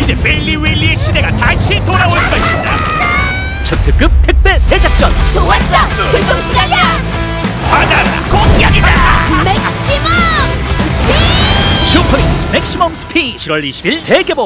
이제 빌리 윌리의 시대가 다시 돌아올 것이다. 초특급 택배 대작전 좋았어! 출동 시간이야! 바다라 공격이다. 맥시멈! 스피드. 슈퍼윙스 맥시멈 스피드 7월 20일 대개봉